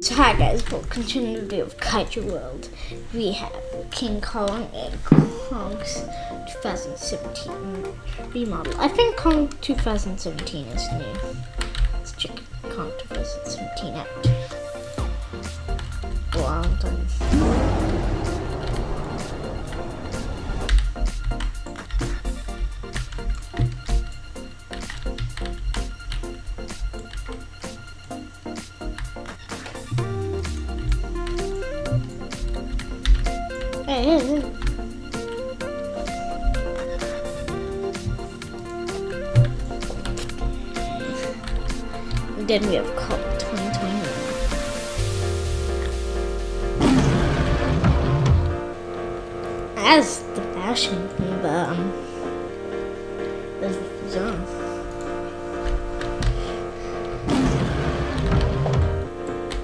So hi guys, we'll continue the video of Kaiju World. We have King Kong and Kong's 2017 remodel. I think Kong 2017 is new. Let's check Kong 2017 out. Well, I'm done. Then we have Cult 2021. As the fashion from the um.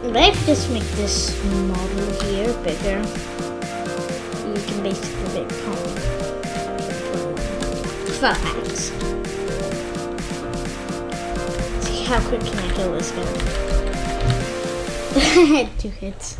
But I just make this model here bigger you can basically make Kong. Facts. See how quick can I kill this guy? Two hits.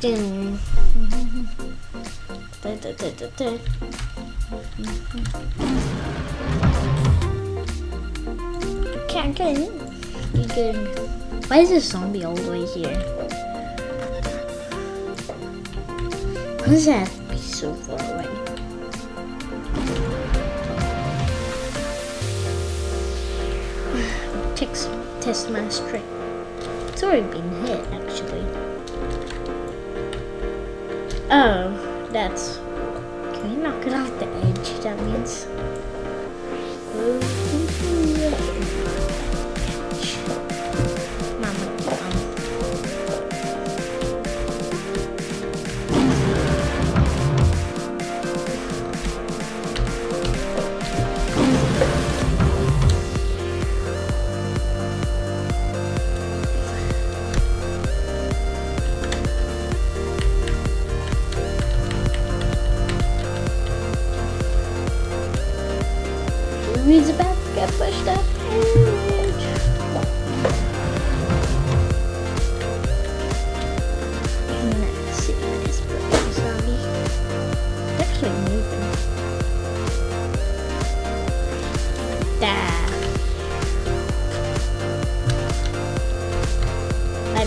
Dun. Can't get in. You. Why is this zombie all the way here? Why does that be so far away? Text, test my strength. It's already been hit, actually. Oh, that's. Can we knock it off the edge? That means.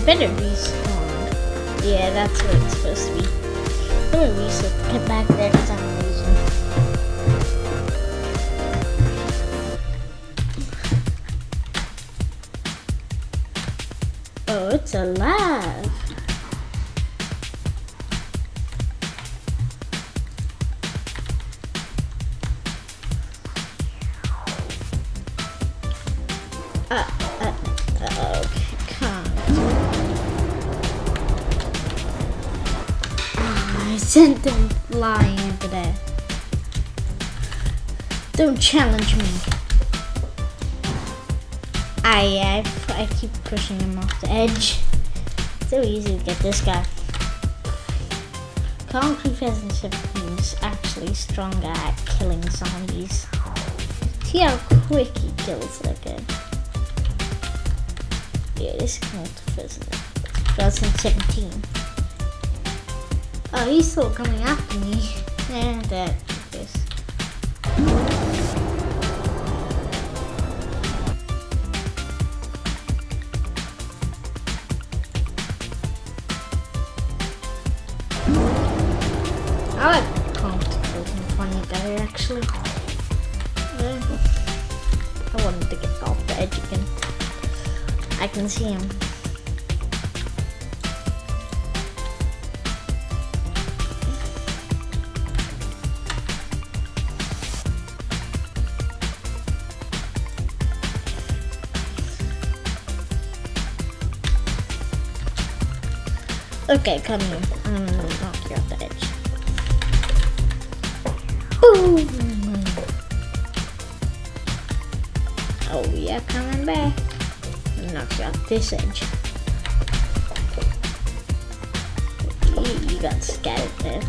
Better respawn. Yeah, that's what it's supposed to be. I'm gonna reset get back there for some reason. Oh, it's alive. Sent them flying over there. Don't challenge me. I, I, I keep pushing him off the edge. So easy to get this guy. Kong 2017 is actually stronger at killing zombies. See how quick he kills that guy. Yeah, this is Kong 2017. Oh, he's still coming after me. And that. This. I like Kong 2020 better actually. I wanted to get off the edge again. I can see him. Okay, come here. I'm gonna knock you off the edge. Boom! Oh, yeah, coming back. Knock you off this edge. You got scattered there.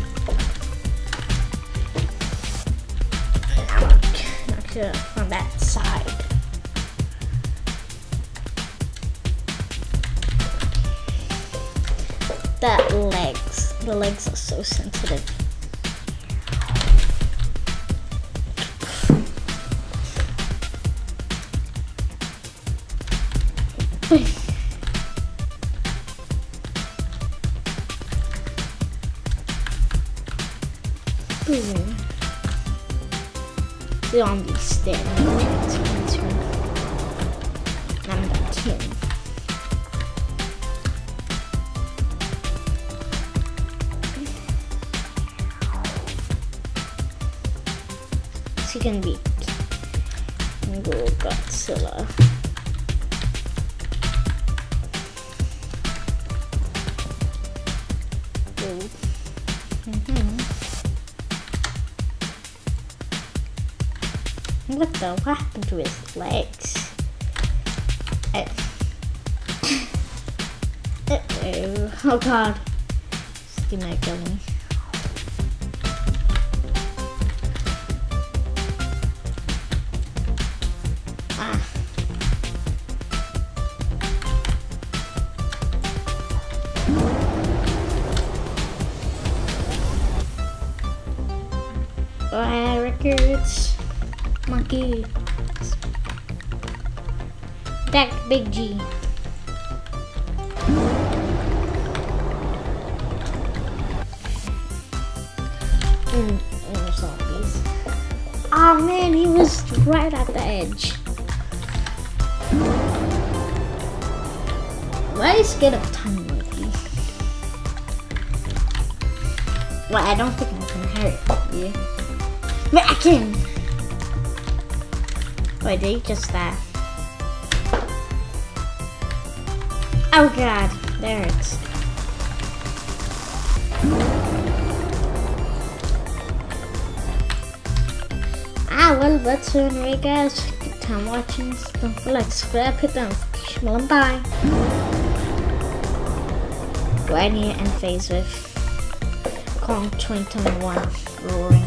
Knock you off on that side. That legs. The legs are so sensitive. Boom. Zombie standing transfer. Number 10. She can be Go Godzilla. Ooh. Mhm. What the what happened to his legs? Uh, uh-oh. Oh god. He might kill Alright, records. Monkey. Deck Big G. Oh man, he was right at the edge. Why you scared of tiny monkey? Well, I don't think I can hurt you. But I can! Wait, did he just die? Oh god, there it's. Ah, well, that's it anyway, guys. Good time watching. Don't forget like, subscribe, hit the notification bell, and bye. Granny and phase with Kong 2021 roaring.